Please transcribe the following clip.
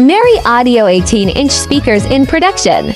Mary Audio 18-inch speakers in production.